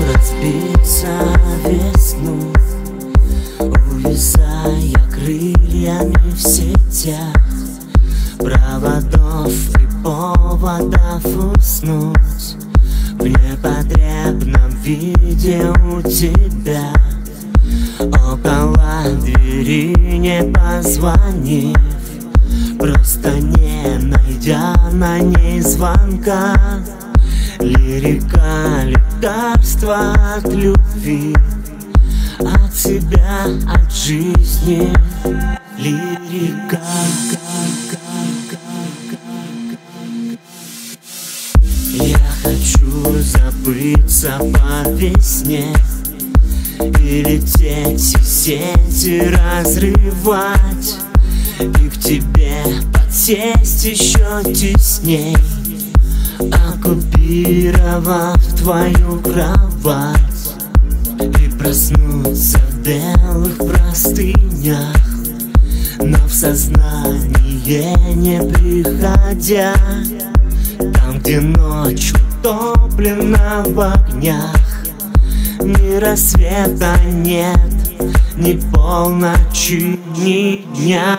Забиться весну Увязая крыльями в сетях Проводов и поводов уснуть. В непотребном виде у тебя Около двери не позвонив Просто не найдя на ней звонка Лирика, лекарство от любви От себя, от жизни. Лирика. Я хочу забыться по весне И лететь и сети разрывать И к тебе подсесть еще тесней Оккупировав твою кровать И проснуться в белых простынях Но в сознание не приходя Там, где ночь утоплена в огнях Ни рассвета нет, ни полночи, ни дня.